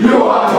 You are